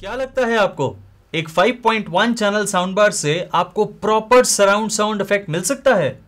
क्या लगता है आपको? एक 5.1 चैनल साउंड बार से आपको प्रॉपर सराउंड साउंड इफ़ेक्ट मिल सकता है?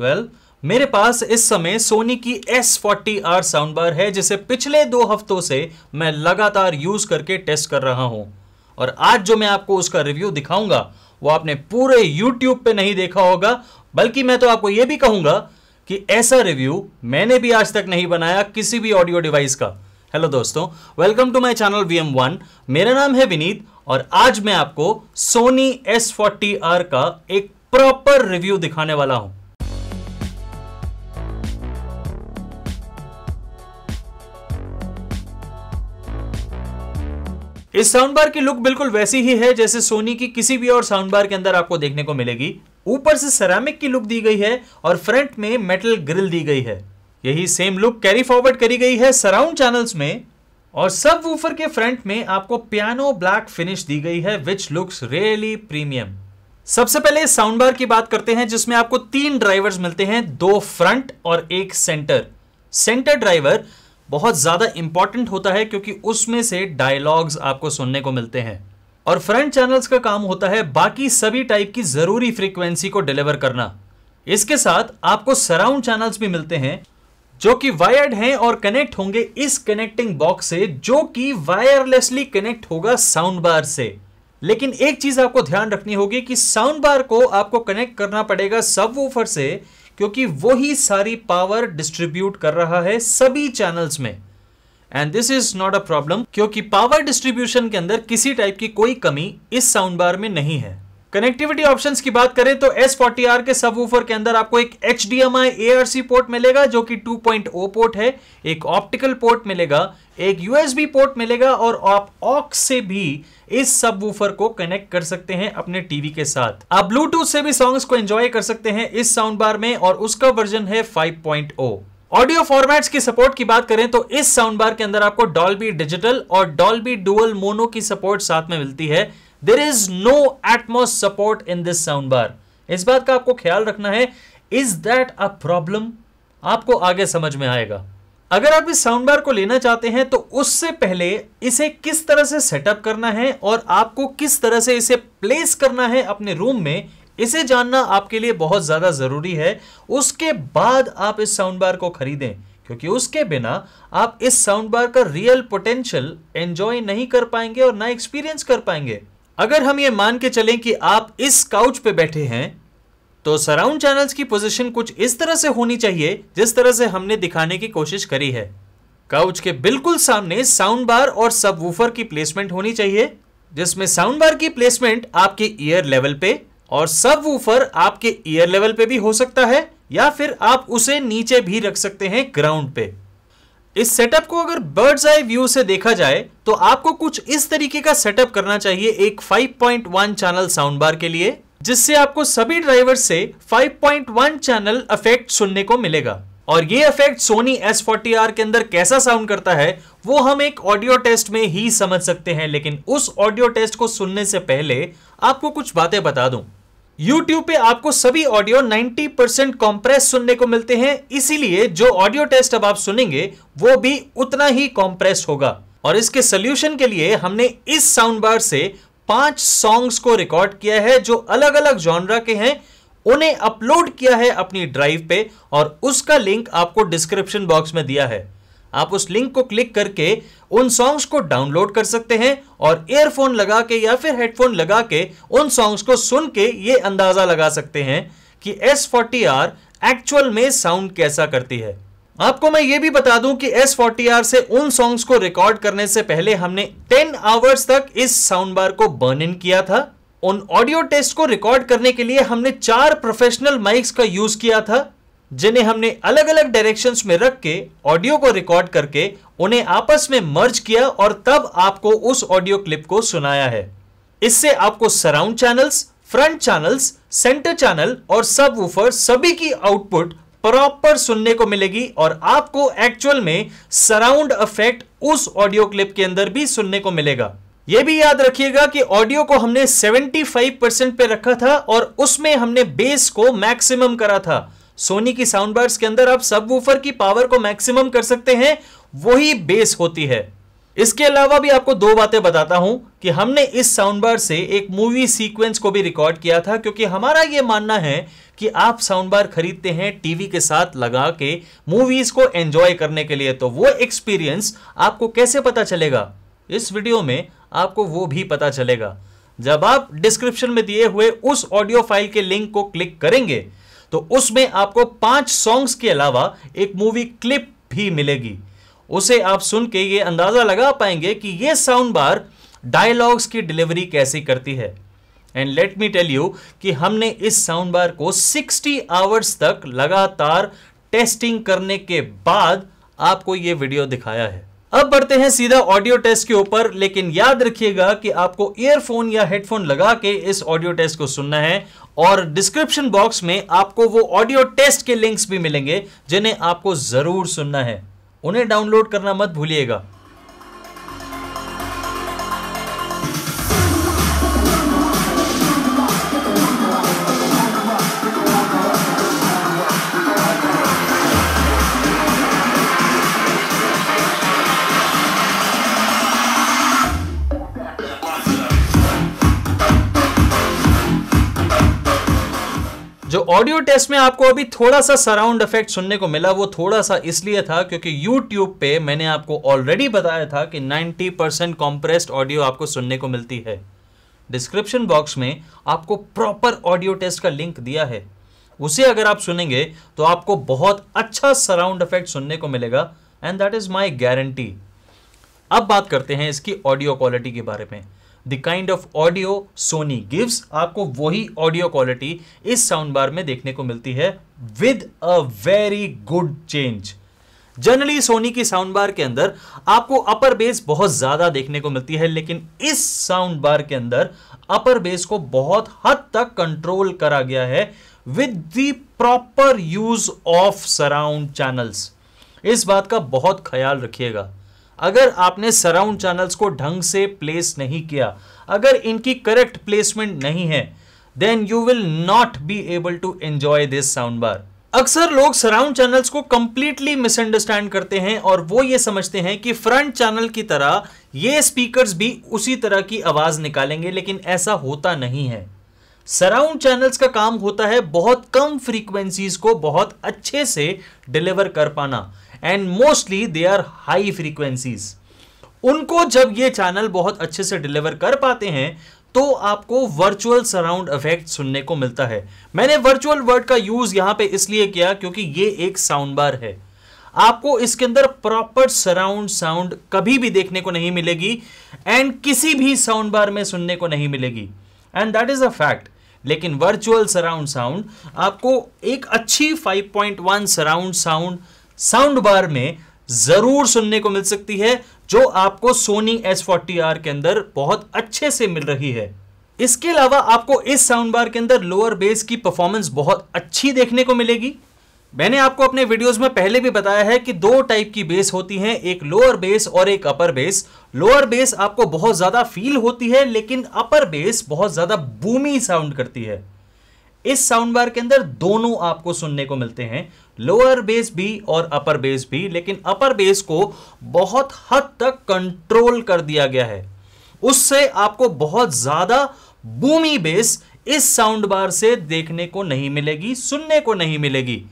वेल well, मेरे पास इस समय सोनी की S40R साउंड बार है जिसे पिछले दो हफ्तों से मैं लगातार यूज़ करके टेस्ट कर रहा हूँ। और आज जो मैं आपको उसका रिव्यू दिखाऊँगा वो आपने पूरे YouTube पे नहीं देखा होगा बल्कि मैं तो आपको यह भी कहूँगा कि ऐसा रिव्यू मैंने भी आज तक नहीं बनाया किसी भी ऑडियो डिवाइस का। हेलो दोस्तों. Welcome to my channel V M one मेरा नाम है विनीत और आज मैं आपको सोनी S40R का एक प्रॉपर रिव्यू दिखाने वाला हूँ। इस साउंड बार की लुक बिल्कुल वैसी ही है जैसे सोनी की किसी भी और साउंड बार के अंदर आपको देखने को मिलेगी। ऊपर से सेरामिक की लुक दी गई है और फ्रंट में मेटल ग्रिल दी गई है। यही सेम लुक कैरी फॉरवर्ड करी गई है सराउंड चैनल्स में और सब वूफर के फ्रंट में आपको पियानो ब्लैक फिनिश दी गई है विच लुक्स रियली प्रीमियम सबसे पहले साउंड बार की बात करते हैं, जिसमें आपको तीन ड्राइवर्स मिलते हैं, दो फ्रंट और एक सेंटर सेंटर ड्राइवर बहुत ज़्यादा इंपॉर्टेंट होता है क्योंकि उसमें से डायलॉग्स आपको सुनने को मिलते हैं। और फ्रंट चैनल्स का काम होता है बाकी सभी टाइप की ज़रूरी फ्रीक्वेंसी को डिलीवर करना। इसके साथ आपको सराउंड चैनल्स भी मिलते हैं जो कि वायर्ड हैं और कनेक्ट होंगे इस कनेक्टिंग बॉक्स से, जो कि वायरलेसली कनेक्ट होगा साउंड बार से। लेकिन एक चीज़ आपको ध्यान रखनी होगी कि साउंड बार को आपको कनेक्ट करना पड़ेगा सब वूफर से, क्योंकि वही सारी पावर डिस्ट्रीब्यूट कर रहा है सभी चैनल्स में। And this is not a problem क्योंकि पावर डिस्ट्रीब्यूशन के अंदर किसी टाइप की कोई कमी इस साउंड बार में नहीं है। कनेक्टिविटी ऑप्शंस की बात करें तो S40R के सब के अंदर आपको एक HDMI ARC पोर्ट मिलेगा, जो कि 2.0 पोर्ट है, एक ऑप्टिकल पोर्ट मिलेगा, एक यूएसबी पोर्ट मिलेगा, और आप ऑक्स से भी इस सबको कनेक्ट कर सकते हैं अपने टीवी के साथ। आप ब्लूटूथ से भी सॉन्ग्स को एंजॉय कर सकते हैं इस साउंड बार में, और उसका वर्जन है 5.0 ऑडियो फॉर्मेट्स की सपोर्ट की बात करें तो इस साउंड बार के अंदर आपको डॉल्बी डिजिटल और डॉल्बी डुअल मोनो की सपोर्ट साथ में मिलती है। There is no Atmos support in this sound bar इस बात का आपको ख्याल रखना है इज़ दैट अ प्रॉब्लम आपको आगे समझ में आएगा। अगर आप इस साउंड बार को लेना चाहते हैं तो उससे पहले इसे किस तरह से सेटअप करना है और आपको किस तरह से इसे प्लेस करना है अपने रूम में, इसे जानना आपके लिए बहुत ज़्यादा ज़रूरी है। उसके बाद आप इस साउंड बार को खरीदें, क्योंकि उसके बिना आप इस साउंड बार का रियल पोटेंशियल एंजॉय नहीं कर पाएँगे और ना एक्सपीरियंस कर पाएँगे। अगर हम ये मान के चलें कि आप इस काउच पे बैठे हैं तो सराउंड चैनल्स की पोजीशन कुछ इस तरह से होनी चाहिए, जिस तरह से हमने दिखाने की कोशिश करी है। काउच के बिल्कुल सामने साउंड बार और सब वूफर की प्लेसमेंट होनी चाहिए, जिसमें साउंड बार की प्लेसमेंट आपके ईयर लेवल पे और सब वूफर आपके ईयर लेवल पे भी हो सकता है, या फिर आप उसे नीचे भी रख सकते हैं ग्राउंड पे। इस सेटअप को अगर बर्ड्स आई व्यू से देखा जाए तो आपको कुछ इस तरीके का सेटअप करना चाहिए एक 5.1 चैनल साउंड बार के लिए, जिससे आपको सभी ड्राइवर से 5.1 चैनल इफ़ेक्ट सुनने को मिलेगा। और ये इफ़ेक्ट सोनी S40R के अंदर कैसा साउंड करता है, वो हम एक ऑडियो टेस्ट में ही समझ सकते हैं, लेकिन उस ऑडियो टेस्ट को सुनने से पहले आपको कुछ बातें बता दूँ। YouTube पे आपको सभी ऑडियो 90 परसेंट कॉम्प्रेस सुनने को मिलते हैं। इसीलिए जो ऑडियो टेस्ट अब आप सुनेंगे, वो भी उतना ही कॉम्प्रेस होगा। और इसके सोल्यूशन के लिए हमने इस साउंड बार से पाँच सॉन्ग्स को रिकॉर्ड किया है, जो अलग अलग जॉनरा के हैं। उन्हें अपलोड किया है अपनी ड्राइव पे और उसका लिंक आपको डिस्क्रिप्शन बॉक्स में दिया है। आप उस लिंक को क्लिक करके उन सॉन्ग्स को डाउनलोड कर सकते हैं और ईयरफोन लगा के या फिर हेडफोन लगा के उन सॉन्ग्स को सुन के ये अंदाज़ा लगा सकते हैं कि एस फोर्टी आर एक्चुअल में साउंड कैसा करती है। आपको मैं ये भी बता दूँ कि S40R से उन सॉन्ग्स को रिकॉर्ड करने से पहले हमने 10 आवर्स तक इस साउंड बार को बर्न इन किया था। उन ऑडियो टेस्ट को रिकॉर्ड करने के लिए हमने चार प्रोफेशनल माइक्स का यूज़ किया था। जिन्हें हमने अलग अलग डायरेक्शंस में रख के ऑडियो को रिकॉर्ड करके उन्हें आपस में मर्ज किया और तब आपको उस ऑडियो क्लिप को सुनाया है। इससे आपको surround channels front channels centre channel और सब वूफर सभी की आउटपुट प्रॉपर सुनने को मिलेगी और आपको एक्चुअल में सराउंड इफ़ेक्ट उस ऑडियो क्लिप के अंदर भी सुनने को मिलेगा। यह भी याद रखिएगा कि ऑडियो को हमने 75 परसेंट पे रखा था और उसमें हमने बेस को मैक्सिमम करा था। सोनी की साउंड बार्स के अंदर आप सब वूफर की पावर को मैक्सिमम कर सकते हैं, वही बेस होती है। इसके अलावा भी आपको दो बातें बताता हूँ कि हमने इस साउंड बार से एक मूवी सीक्वेंस को भी रिकॉर्ड किया था, क्योंकि हमारा यह मानना है कि आप साउंड बार खरीदते हैं टीवी के साथ लगा के मूवीज़ को एंजॉय करने के लिए। तो वो एक्सपीरियंस आपको कैसे पता चलेगा? इस वीडियो में आपको वो भी पता चलेगा। जब आप डिस्क्रिप्शन में दिए हुए उस ऑडियो फ़ाइल के लिंक को क्लिक करेंगे तो उसमें आपको पाँच सॉन्ग्स के अलावा एक मूवी क्लिप भी मिलेगी। उसे आप सुन के ये अंदाज़ा लगा पाएँगे कि ये साउंड बार डायलॉग्स की डिलीवरी कैसे करती है। And let me tell you कि हमने इस साउंड बार को 60 आवर्स तक लगातार टेस्टिंग करने के बाद आपको यह वीडियो दिखाया है। अब बढ़ते हैं सीधा ऑडियो टेस्ट के ऊपर, लेकिन याद रखिएगा कि आपको ईयरफोन या हेडफोन लगा के इस ऑडियो टेस्ट को सुनना है और डिस्क्रिप्शन बॉक्स में आपको वो ऑडियो टेस्ट के लिंक्स भी मिलेंगे, जिन्हें आपको ज़रूर सुनना है। उन्हें डाउनलोड करना मत भूलिएगा। ऑडियो टेस्ट में आपको अभी थोड़ा सा सराउंड इफ़ेक्ट सुनने को मिला, वो थोड़ा सा इसलिए था क्योंकि यूट्यूब पे मैंने आपको ऑलरेडी बताया था कि 90 परसेंट कॉम्प्रेस्ड ऑडियो आपको सुनने को मिलती है। डिस्क्रिप्शन बॉक्स में आपको प्रॉपर ऑडियो टेस्ट का लिंक दिया है। उसे अगर आप सुनेंगे तो आपको बहुत अच्छा सराउंड इफ़ेक्ट सुनने को मिलेगा and that is my guarantee अब बात करते हैं इसकी ऑडियो क्वालिटी के बारे में। The kind of audio Sony gives आपको वही ऑडियो क्वालिटी इस साउंड बार में देखने को मिलती है with a very good change generally Sony की साउंड बार के अंदर आपको अपर बेस बहुत ज़्यादा देखने को मिलती है, लेकिन इस साउंड बार के अंदर अपर बेस को बहुत हद तक कंट्रोल करा गया है with the proper use of surround channels इस बात का बहुत ख्याल रखिएगा। अगर आपने सराउंड चैनल्स को ढंग से प्लेस नहीं किया, अगर इनकी करेक्ट प्लेसमेंट नहीं है then you will not be able to enjoy this sound bar अक्सर लोग सराउंड चैनल्स को कंप्लीटली मिसअंडरस्टैंड करते हैं और वो ये समझते हैं कि फ्रंट चैनल की तरह ये स्पीकर्स भी उसी तरह की आवाज़ निकालेंगे, लेकिन ऐसा होता नहीं है। सराउंड चैनल्स का काम होता है बहुत कम फ्रीक्वेंसीज को बहुत अच्छे से डिलीवर कर पाना। And mostly they are high frequencies उनको जब ये चैनल बहुत अच्छे से डिलीवर कर पाते हैं तो आपको वर्चुअल सराउंड इफ़ेक्ट सुनने को मिलता है। मैंने वर्चुअल वर्ड का यूज़ यहाँ पे इसलिए किया क्योंकि ये एक साउंड बार है। आपको इसके अंदर प्रॉपर सराउंड साउंड कभी भी देखने को नहीं मिलेगी एंड किसी भी साउंड बार में सुनने को नहीं मिलेगी। And that is a fact लेकिन वर्चुअल सराउंड साउंड आपको एक अच्छी 5.1 सराउंड साउंड साउंड बार में ज़रूर सुनने को मिल सकती है, जो आपको सोनी एस फोर्टी आर के अंदर बहुत अच्छे से मिल रही है। इसके अलावा आपको इस साउंड बार के अंदर लोअर बेस की परफॉर्मेंस बहुत अच्छी देखने को मिलेगी। मैंने आपको अपने वीडियोस में पहले भी बताया है कि दो टाइप की बेस होती हैं, एक लोअर बेस और एक अपर बेस। लोअर बेस आपको बहुत ज़्यादा फील होती है, लेकिन अपर बेस बहुत ज़्यादा बूमी साउंड करती है। इस साउंड बार के अंदर दोनों आपको सुनने को मिलते हैं। लोअर बेस भी और अपर बेस भी, लेकिन अपर बेस को बहुत हद तक कंट्रोल कर दिया गया है। उससे आपको बहुत ज़्यादा बूमी बेस इस साउंड बार से देखने को नहीं मिलेगी, सुनने को नहीं मिलेगी।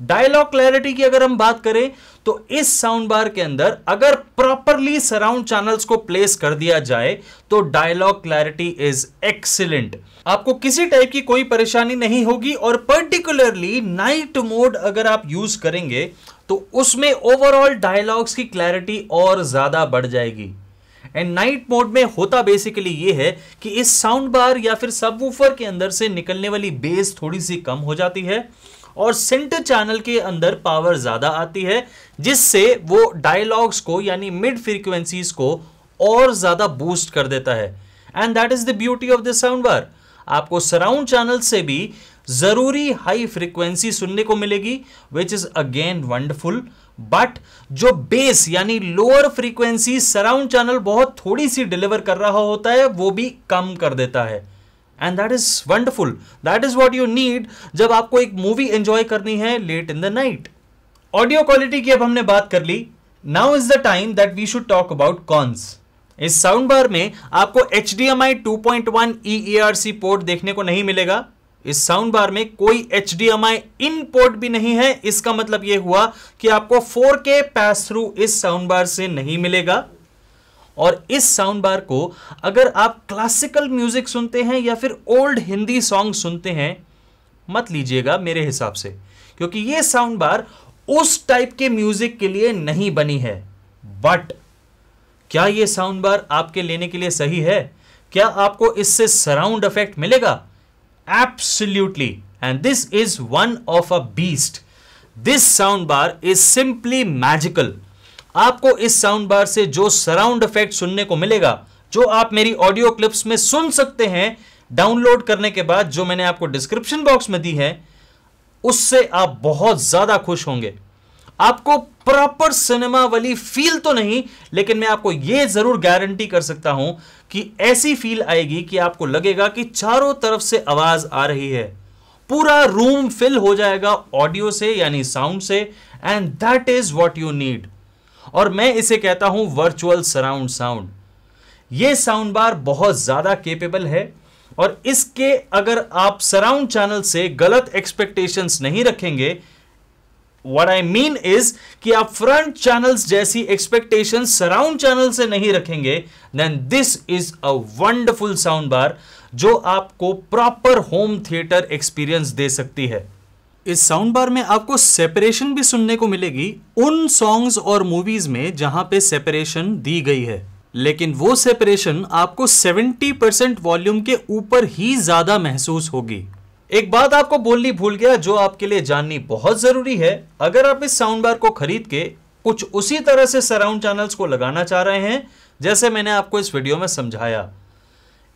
डायलॉग क्लैरिटी की अगर हम बात करें तो इस साउंड बार के अंदर अगर प्रॉपरली सराउंड चैनल्स को प्लेस कर दिया जाए तो डायलॉग क्लैरिटी इज़ एक्सीलेंट आपको किसी टाइप की कोई परेशानी नहीं होगी और पर्टिकुलरली नाइट मोड अगर आप यूज़ करेंगे तो उसमें ओवरऑल डायलॉग्स की क्लैरिटी और ज़्यादा बढ़ जाएगी। एंड नाइट मोड में होता बेसिकली ये है कि इस साउंड बार या फिर सबवूफर के अंदर से निकलने वाली बेस थोड़ी सी कम हो जाती है। और सेंटर चैनल के अंदर पावर ज़्यादा आती है, जिससे वो डायलॉग्स को, यानी मिड फ्रीक्वेंसीज को और ज़्यादा बूस्ट कर देता है। And that is the beauty of this sound bar आपको सराउंड चैनल से भी ज़रूरी हाई फ्रीक्वेंसी सुनने को मिलेगी which is again wonderful but जो बेस यानी लोअर फ्रीक्वेंसी सराउंड चैनल बहुत थोड़ी सी डिलीवर कर रहा होता है, वो भी कम कर देता है। And that is wonderful that is what you need जब आपको एक मूवी एंजॉय करनी है late in the night audio quality की अब हमने बात कर ली. Now is the time that we should talk about cons इस साउंड बार में आपको H D M I two point one E R C port देखने को नहीं मिलेगा. इस साउंड बार में कोई H D M I in port भी नहीं है. इसका मतलब यह हुआ कि आपको 4K पैस थ्रू इस साउंड बार से नहीं मिलेगा. और इस साउंड बार को अगर आप क्लासिकल म्यूज़िक सुनते हैं या फिर ओल्ड हिंदी सॉन्ग सुनते हैं, मत लीजिएगा मेरे हिसाब से, क्योंकि ये साउंड बार उस टाइप के म्यूज़िक के लिए नहीं बनी है। बट क्या ये साउंड बार आपके लेने के लिए सही है? क्या आपको इससे सराउंड इफ़ेक्ट मिलेगा? Absolutely and this is one of a beast this sound bar is simply magical आपको इस साउंड बार से जो सराउंड इफ़ेक्ट सुनने को मिलेगा, जो आप मेरी ऑडियो क्लिप्स में सुन सकते हैं डाउनलोड करने के बाद जो मैंने आपको डिस्क्रिप्शन बॉक्स में दी है, उससे आप बहुत ज़्यादा खुश होंगे। आपको प्रॉपर सिनेमा वाली फील तो नहीं, लेकिन मैं आपको यह ज़रूर गारंटी कर सकता हूँ कि ऐसी फील आएगी कि आपको लगेगा कि चारों तरफ़ से आवाज़ आ रही है। पूरा रूम फिल हो जाएगा ऑडियो से, यानी साउंड से and that is what you need और मैं इसे कहता हूँ वर्चुअल सराउंड साउंड यह साउंड बार बहुत ज़्यादा केपेबल है और इसके अगर आप सराउंड चैनल से गलत एक्सपेक्टेशंस नहीं रखेंगे वट आई मीन इज़ कि आप फ्रंट चैनल्स जैसी एक्सपेक्टेशन सराउंड चैनल से नहीं रखेंगे then this is a wonderful sound bar जो आपको प्रॉपर होम थिएटर एक्सपीरियंस दे सकती है। इस साउंड बार में आपको सेपरेशन भी सुनने को मिलेगी उन सॉन्ग्स और मूवीज़ में जहाँ पे सेपरेशन दी गई है। लेकिन वो सेपरेशन आपको 70 परसेंट वॉल्यूम के ऊपर ही ज़्यादा महसूस होगी। एक बात आपको बोलनी भूल गया जो आपके लिए जाननी बहुत ज़रूरी है। अगर आप इस साउंड बार को खरीद के कुछ उसी तरह से सराउंड चैनल्स को लगाना चाह रहे हैं, जैसे मैंने आपको इस वीडियो में समझाया।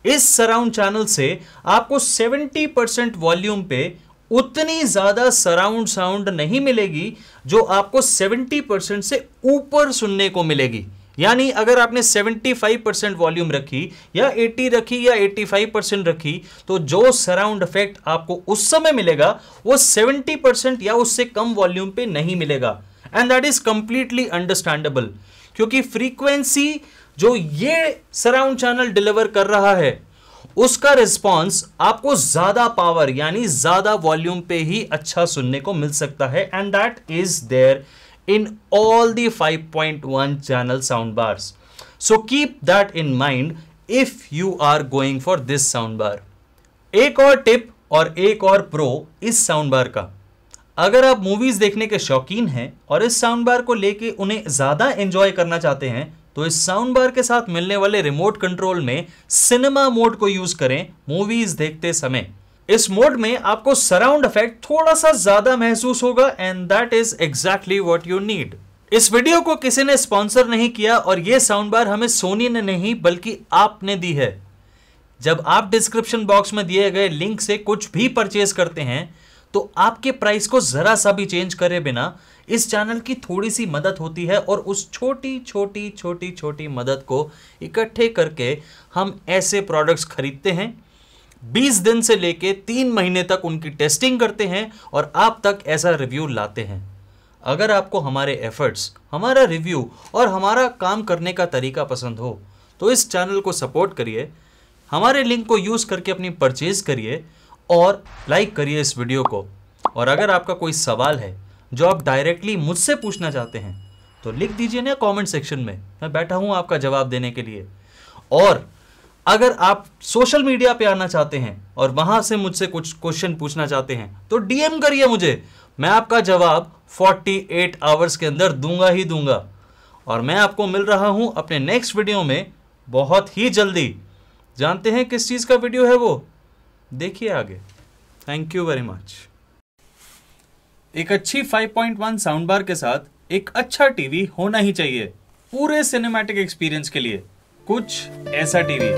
इस सराउंड चैनल से आपको 70 परसेंट वॉल्यूम पे उतनी ज़्यादा सराउंड साउंड नहीं मिलेगी जो आपको 70 परसेंट से ऊपर सुनने को मिलेगी। यानी अगर आपने 75 परसेंट वॉल्यूम रखी या 80 रखी या 85 परसेंट रखी तो जो सराउंड इफ़ेक्ट आपको उस समय मिलेगा, वो 70 परसेंट या उससे कम वॉल्यूम पे नहीं मिलेगा। And that is completely understandable क्योंकि फ्रीक्वेंसी जो ये सराउंड चैनल डिलीवर कर रहा है उसका रिस्पॉन्स आपको ज़्यादा पावर यानी ज़्यादा वॉल्यूम पे ही अच्छा सुनने को मिल सकता है। And that is there in all the 5.1 channel so keep that in mind if you are going for this sound bar एक और टिप और एक और प्रो इस साउंड बार का। अगर आप मूवीज़ देखने के शौकीन हैं और इस साउंड बार को लेके उन्हें ज़्यादा एंजॉय करना चाहते हैं तो इस साउंड बार के साथ मिलने वाले रिमोट कंट्रोल में सिनेमा मोड को यूज़ करें मूवीज़ देखते समय। इस मोड में आपको सराउंड इफ़ेक्ट थोड़ा सा ज़्यादा महसूस होगा and that is exactly what you need इस वीडियो को किसी ने स्पॉन्सर नहीं किया और यह साउंड बार हमें सोनी ने नहीं, बल्कि आपने दी है। जब आप डिस्क्रिप्शन बॉक्स में दिए गए लिंक से कुछ भी परचेज करते हैं तो आपके प्राइस को जरा सा भी चेंज करे बिना इस चैनल की थोड़ी सी मदद होती है और उस छोटी छोटी छोटी छोटी मदद को इकट्ठे करके हम ऐसे प्रोडक्ट्स खरीदते हैं। 20 दिन से लेके तीन महीने तक उनकी टेस्टिंग करते हैं और आप तक ऐसा रिव्यू लाते हैं। अगर आपको हमारे एफर्ट्स हमारा रिव्यू और हमारा काम करने का तरीका पसंद हो तो इस चैनल को सपोर्ट करिए। हमारे लिंक को यूज़ करके अपनी परचेज करिए। और लाइक करिए इस वीडियो को। और अगर आपका कोई सवाल है, जो आप डायरेक्टली मुझसे पूछना चाहते हैं तो लिख दीजिए ना कमेंट सेक्शन में। मैं बैठा हूँ आपका जवाब देने के लिए। और अगर आप सोशल मीडिया पे आना चाहते हैं और वहाँ से मुझसे कुछ क्वेश्चन पूछना चाहते हैं तो डीएम करिए मुझे। मैं आपका जवाब 48 आवर्स के अंदर दूँगा ही दूँगा। और मैं आपको मिल रहा हूँ अपने नेक्स्ट वीडियो में बहुत ही जल्दी। जानते हैं किस चीज़ का वीडियो है वो? देखिए आगे। थैंक यू वेरी मच एक अच्छी 5.1 साउंड बार के साथ एक अच्छा टीवी होना ही चाहिए, पूरे सिनेमैटिक एक्सपीरियंस के लिए। कुछ ऐसा टीवी